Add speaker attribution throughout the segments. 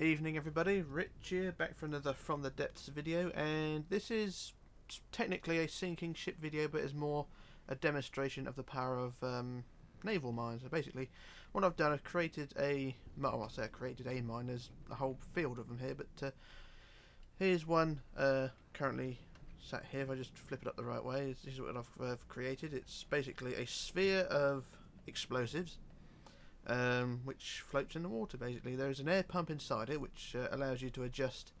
Speaker 1: Evening everybody, Rich here, back for another From the Depths video, and this is technically a sinking ship video, but is more a demonstration of the power of um, naval mines. So basically, what I've done, I've created a, well I say I created a mine, there's a whole field of them here, but uh, here's one uh, currently sat here, if I just flip it up the right way, this is what I've uh, created. It's basically a sphere of explosives, um, which floats in the water basically. There is an air pump inside it which uh, allows you to adjust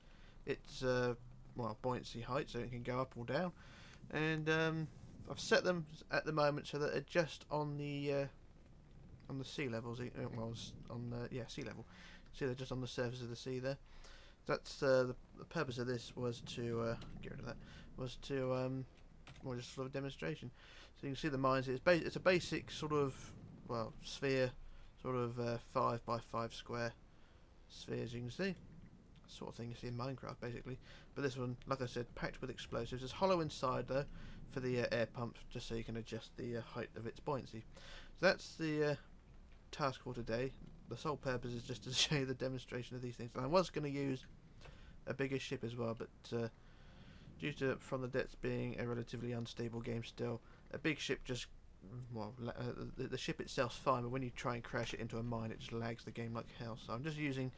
Speaker 1: its uh, well buoyancy height so it can go up or down. And um, I've set them at the moment so that they're just on the uh, on the sea levels uh, well on the yeah sea level. See they're just on the surface of the sea there. That's uh, the, the purpose of this was to uh, get rid of that was to um, well just sort of demonstration. So you can see the mines it's, ba it's a basic sort of well sphere sort of uh, 5 by 5 square spheres you can see. Sort of thing you see in Minecraft basically. But this one like I said packed with explosives. It's hollow inside though for the uh, air pump just so you can adjust the uh, height of its buoyancy. So that's the uh, task for today. The sole purpose is just to show you the demonstration of these things. And I was going to use a bigger ship as well but uh, due to From the Depths being a relatively unstable game still a big ship just well, uh, the, the, ship itself's fine, but when you try and crash it into a mine, it just lags the game like hell. So I'm just using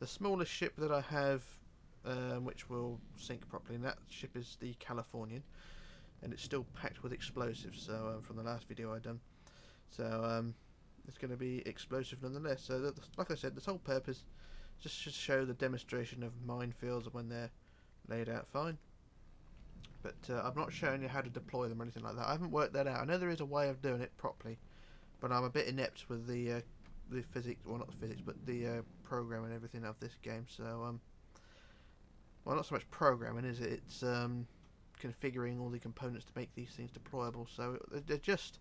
Speaker 1: the smallest ship that I have, um, which will sink properly, and that ship is the Californian, and it's still packed with explosives. So um, from the last video I done, so um, it's going to be explosive nonetheless. So like I said, this whole purpose just to show the demonstration of minefields when they're laid out fine but uh, I'm not showing you how to deploy them or anything like that. I haven't worked that out. I know there is a way of doing it properly, but I'm a bit inept with the uh, the physics, well not the physics, but the uh, and everything of this game. So, um, well, not so much programming, is it? It's um, configuring all the components to make these things deployable. So they're just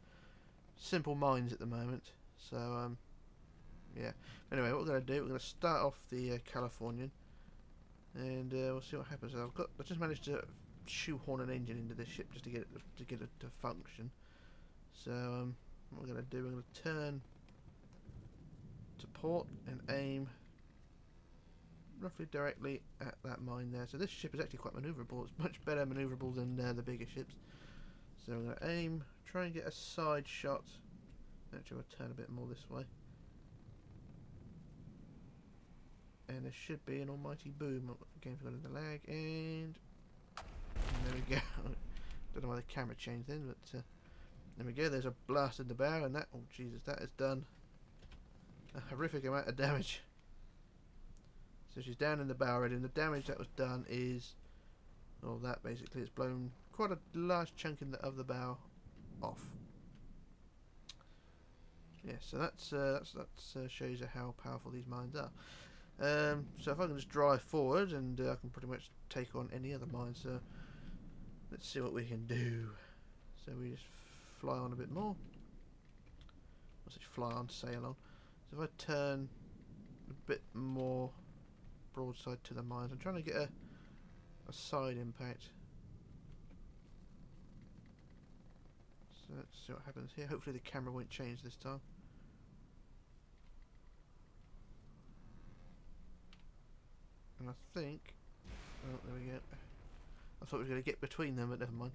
Speaker 1: simple mines at the moment. So, um, yeah. Anyway, what we're going to do, we're going to start off the uh, Californian, and uh, we'll see what happens. I've got, I just managed to shoehorn an engine into this ship just to get it to get it to function. So um, what we're going to do, we're going to turn to port and aim roughly directly at that mine there. So this ship is actually quite manoeuvrable. It's much better manoeuvrable than uh, the bigger ships. So I'm going to aim, try and get a side shot. Actually, I'll turn a bit more this way. And there should be an almighty boom. Game's got in the lag, and there we go. Don't know why the camera changed then, but uh, there we go. There's a blast in the bow, and that, oh Jesus, that has done a horrific amount of damage. So she's down in the bow already, and the damage that was done is, all that basically, it's blown quite a large chunk in the, of the bow off. Yeah, so that's uh, that's that uh, shows you how powerful these mines are. Um, so if I can just drive forward, and uh, I can pretty much take on any other mine. So Let's see what we can do. So we just fly on a bit more. What's it fly on, sail on. So if I turn a bit more broadside to the mines, I'm trying to get a, a side impact. So let's see what happens here. Hopefully the camera won't change this time. And I think, oh there we go. I thought we were going to get between them, but never mind.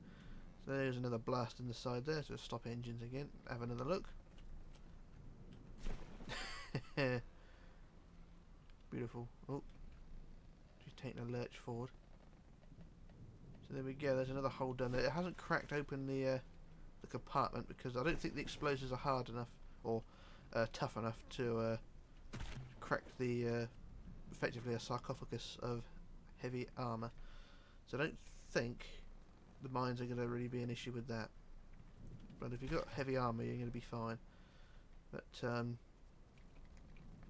Speaker 1: So there's another blast in the side there, so stop engines again. Have another look. Beautiful. Oh, she's taking a lurch forward. So there we go. There's another hole done there. It hasn't cracked open the uh, the compartment because I don't think the explosives are hard enough or uh, tough enough to uh, crack the uh, effectively a sarcophagus of heavy armor. So don't think the mines are going to really be an issue with that. But if you've got heavy armour, you're going to be fine. But, um,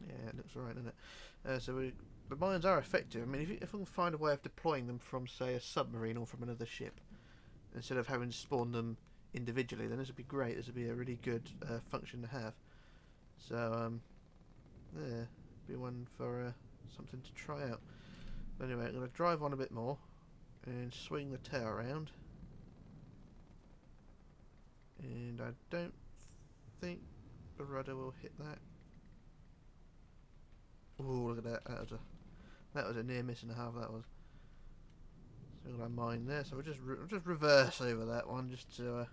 Speaker 1: yeah, it looks alright, doesn't it? Uh, so we, the mines are effective. I mean, if, you, if we can find a way of deploying them from, say, a submarine or from another ship, instead of having to spawn them individually, then this would be great. This would be a really good uh, function to have. So, um, yeah, be one for uh, something to try out. Anyway, I'm going to drive on a bit more and swing the tail around and I don't think the rudder will hit that oh look at that that was a That was a near miss and a half. That was. So our mine there. So we'll just re just reverse over that one just to uh,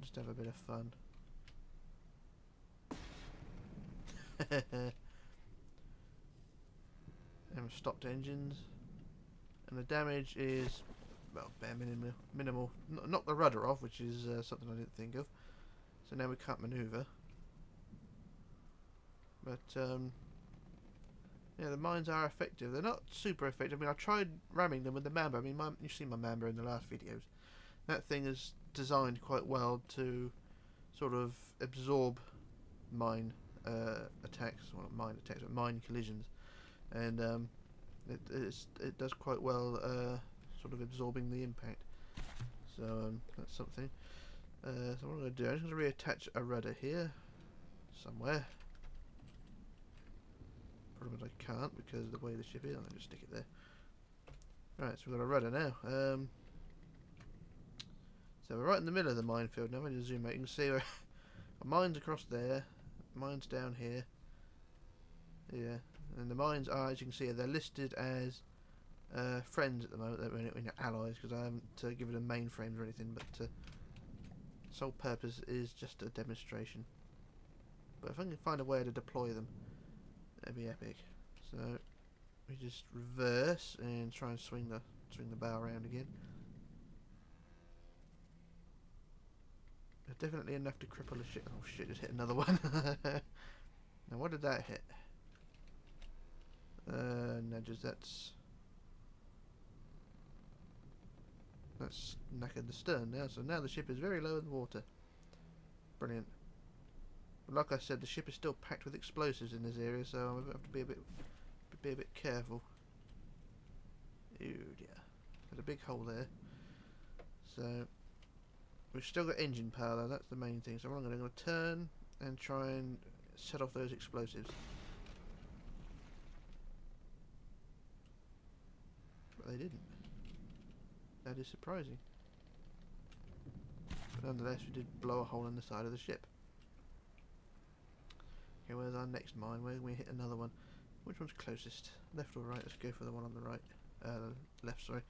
Speaker 1: just have a bit of fun. and we've stopped engines, and the damage is well bare minimal. Minimal. N knock the rudder off, which is uh, something I didn't think of. So now we can't manoeuvre. But um, yeah, the mines are effective. They're not super effective. I mean, I tried ramming them with the Mamba. I mean, my, you've seen my Mamba in the last videos. That thing is designed quite well to sort of absorb mine uh, attacks, well not mine attacks, but mine collisions, and um, it it does quite well, uh, sort of absorbing the impact. So um, that's something. Uh, so what I'm going to do, I'm just going to reattach a rudder here, somewhere. Problem is I can't because of the way the ship is. I'll just stick it there. Right, so we've got a rudder now. Um, so we're right in the middle of the minefield now. I'm going to zoom out, you can see where mine's across there, mine's down here. Yeah, and the mines are, as you can see, they're listed as uh, friends at the moment. They're in, in allies because I haven't uh, given them mainframes or anything. But uh, sole purpose is just a demonstration. But if I can find a way to deploy them, that'd be epic. So we just reverse and try and swing the swing the bow around again. Definitely enough to cripple a ship. Oh shit, just hit another one. now what did that hit? Uh, nudges, that's... That's knackered the stern now, so now the ship is very low in the water. Brilliant. But like I said, the ship is still packed with explosives in this area, so I'm going to have to be a bit, be a bit careful. Oh dear. There's a big hole there. So, We've still got engine power though, that's the main thing. So I'm going to turn and try and set off those explosives. They didn't. That is surprising. But nonetheless we did blow a hole in the side of the ship. Okay, where's our next mine? Where can we hit another one? Which one's closest? Left or right? Let's go for the one on the right. Uh, left, sorry.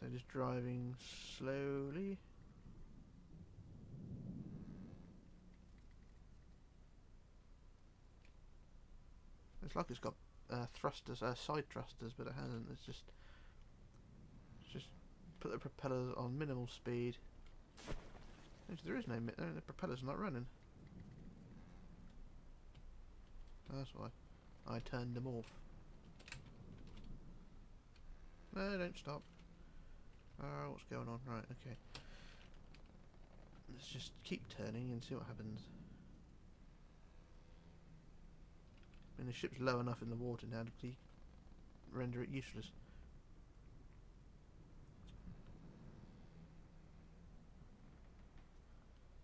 Speaker 1: So just driving slowly. It's like it's got uh, thrusters, uh, side thrusters, but it hasn't. It's just, just put the propellers on minimal speed. There is no, the propeller's are not running. That's why I turned them off. No, don't stop. Uh, what's going on? Right, okay. Let's just keep turning and see what happens. Mean, the ship's low enough in the water now to render it useless.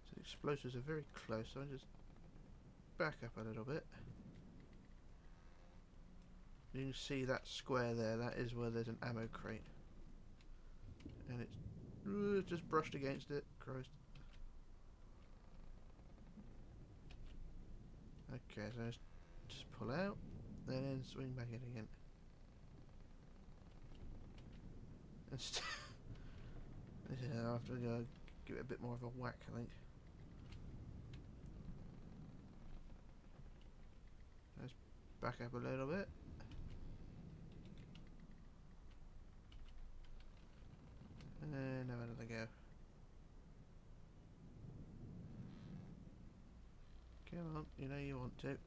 Speaker 1: So the explosives are very close, so I just back up a little bit. You can see that square there, that is where there's an ammo crate and it's uh, just brushed against it. Christ. Okay, so pull out, and then swing back in again. yeah, I have to go give it a bit more of a whack, I think. Let's back up a little bit. And did I go? Come on, you know you want to.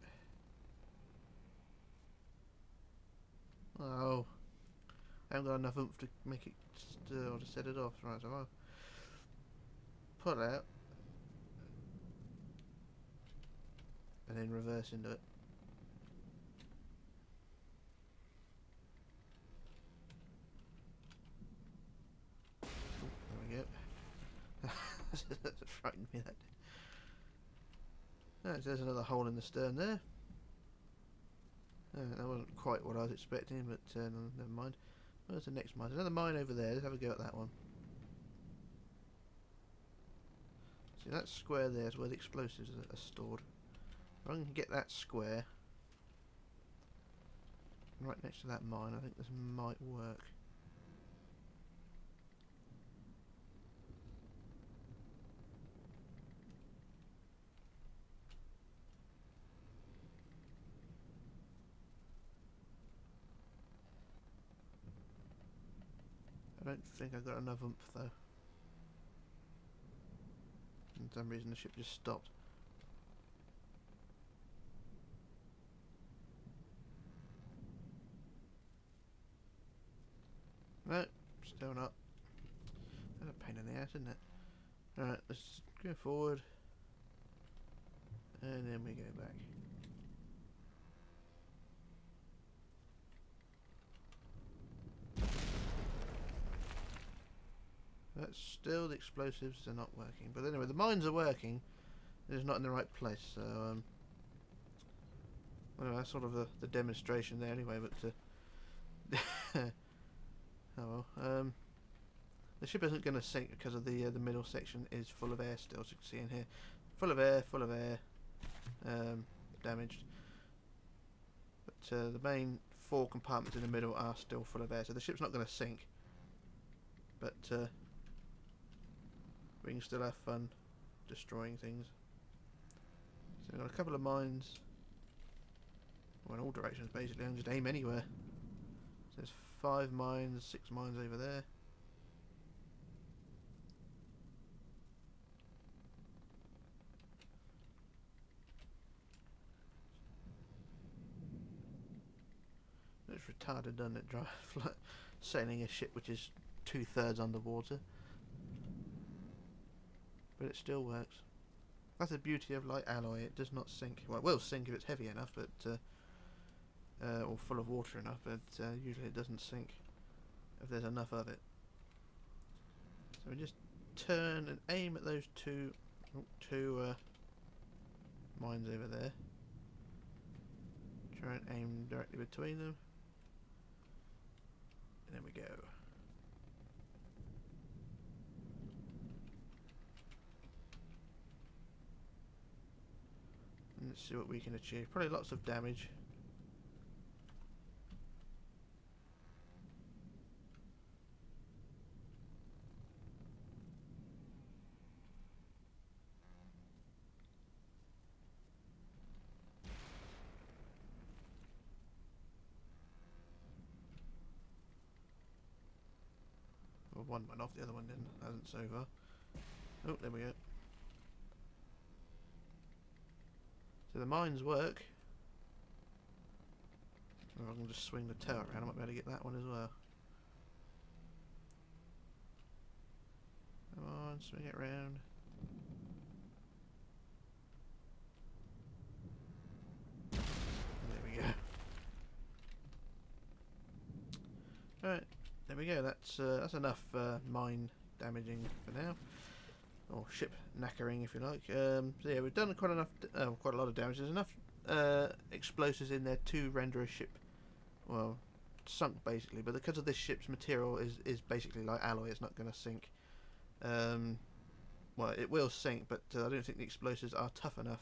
Speaker 1: Oh. I haven't got enough oomph to make it uh, or to set it off. Right, so I'll pull out and then reverse into it. There we go. That frightened me. That. Right, there's another hole in the stern there. Uh, that wasn't quite what I was expecting, but uh, never mind. Where's the next mine? Another mine over there. Let's have a go at that one. See that square there is where the explosives are, are stored. If I can get that square right next to that mine, I think this might work. I don't think I got enough oomph though. For some reason the ship just stopped. No, still not. That's a pain in the ass, isn't it? Alright, let's go forward. And then we go back. That's still the explosives are not working. But anyway, the mines are working. Just not in the right place. So, um, that's sort of the, the demonstration there anyway. But uh, oh well. Um, the ship isn't going to sink because of the uh, the middle section is full of air still. As you can see in here, full of air, full of air, um, damaged. But uh, the main four compartments in the middle are still full of air, so the ship's not going to sink. But uh, we can still have fun destroying things. So we've got a couple of mines. Well, in all directions basically, and just aim anywhere. So there's five mines, six mines over there. It's retarded, doesn't it? Drive sailing a ship which is two thirds underwater but it still works. That's the beauty of light alloy, it does not sink. Well, it will sink if it's heavy enough, but uh, uh, or full of water enough, but uh, usually it doesn't sink if there's enough of it. So we just turn and aim at those two, uh, mines over there. Try and aim directly between them. And there we go. Let's see what we can achieve. Probably lots of damage. Well, one went off, the other one didn't, hasn't so far. Oh, there we go. So the mines work. Or I can just swing the tower around, I might be able to get that one as well. Come on, swing it round. There we go. Alright, there we go, that's uh, that's enough uh, mine damaging for now or ship knackering if you like. Um, so yeah, we've done quite enough, uh, quite a lot of damage. There's enough uh, explosives in there to render a ship, well, sunk basically. But because of this ship's material is is basically like alloy, it's not going to sink. Um, well, it will sink, but uh, I don't think the explosives are tough enough.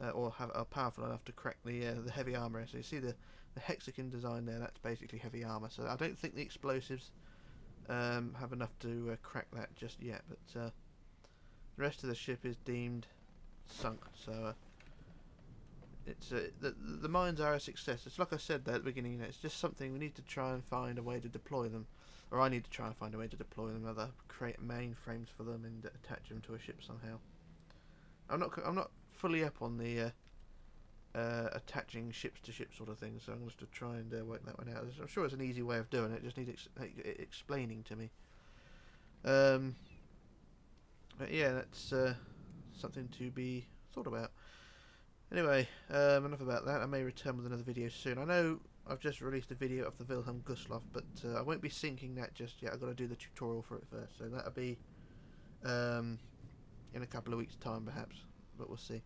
Speaker 1: Uh, or have, are powerful enough to crack the uh, the heavy armor. So you see the the hexagon design there. That's basically heavy armor. So I don't think the explosives um, have enough to uh, crack that just yet. But the rest of the ship is deemed sunk, so uh, it's uh, the the mines are a success. It's like I said there at the beginning. You know, it's just something we need to try and find a way to deploy them, or I need to try and find a way to deploy them. Either create mainframes for them and attach them to a ship somehow. I'm not I'm not fully up on the uh, uh, attaching ships to ships sort of thing, so I'm going to try and uh, work that one out. I'm sure it's an easy way of doing it. Just need ex explaining to me. Um, but yeah, that's uh, something to be thought about. Anyway, um, enough about that. I may return with another video soon. I know I've just released a video of the Wilhelm Gustloff, but uh, I won't be sinking that just yet. I've got to do the tutorial for it first, so that'll be um, in a couple of weeks' time, perhaps. But we'll see.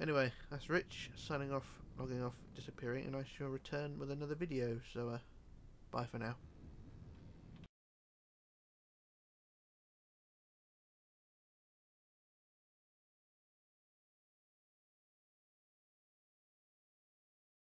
Speaker 1: Anyway, that's Rich signing off, logging off, disappearing, and I shall return with another video. So, uh, bye for now.